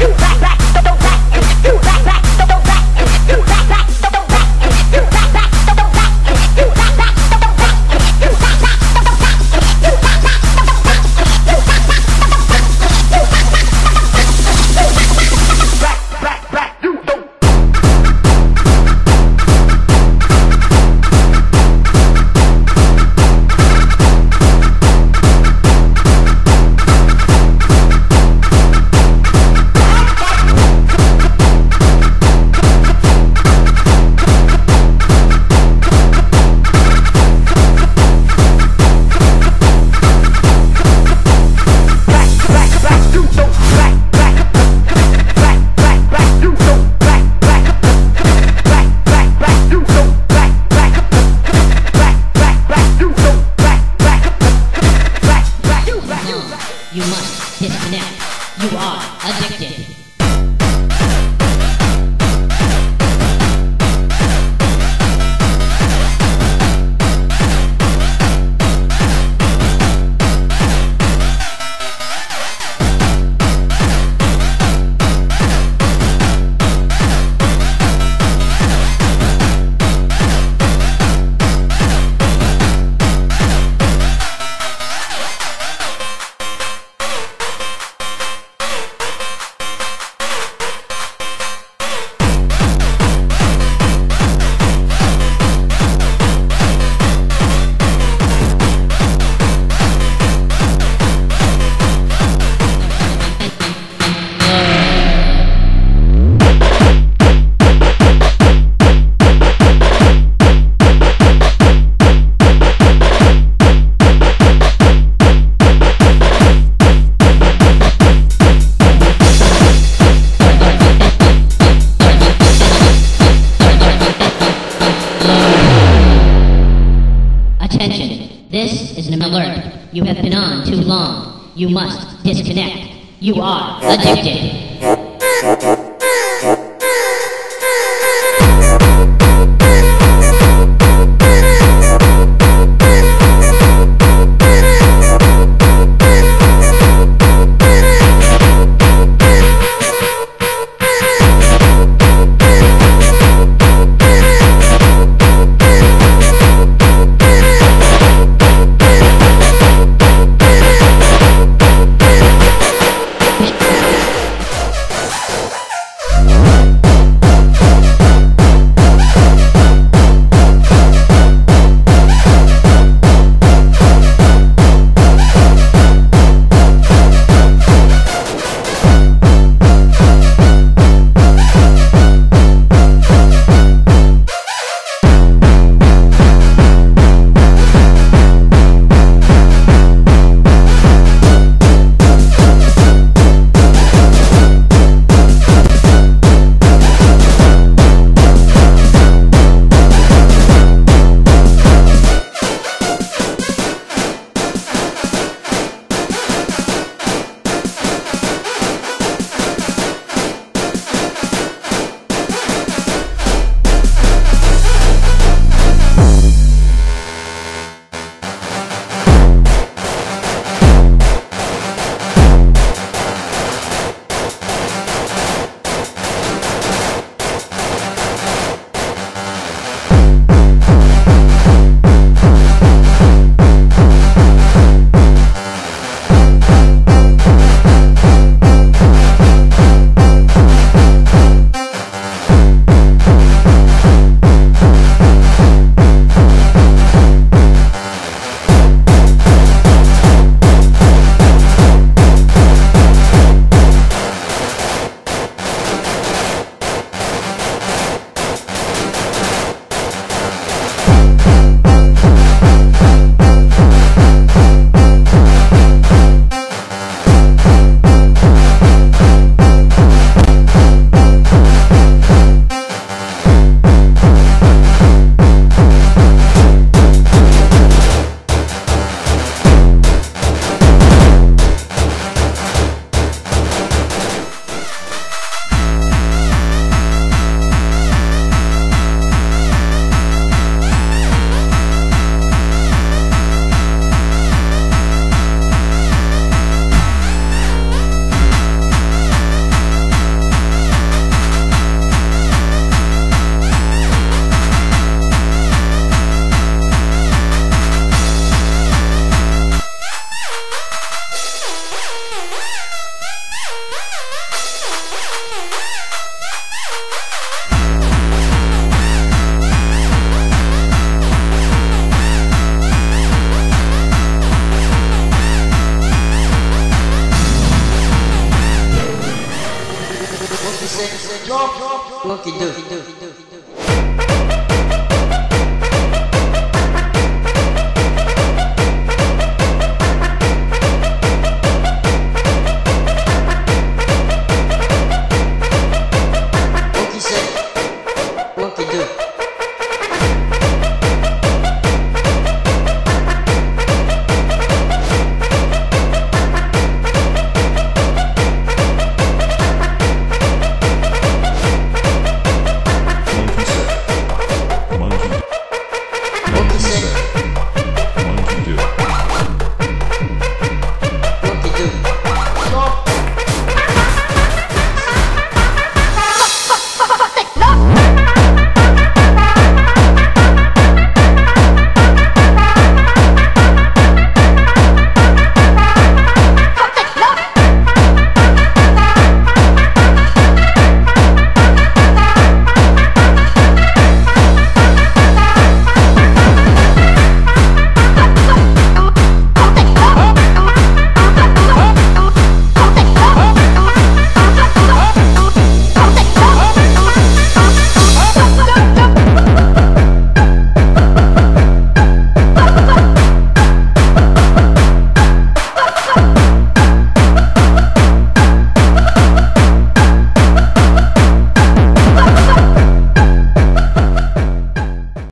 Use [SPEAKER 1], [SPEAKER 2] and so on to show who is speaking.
[SPEAKER 1] Woo! You have been on too long. You must disconnect. You are addicted.
[SPEAKER 2] He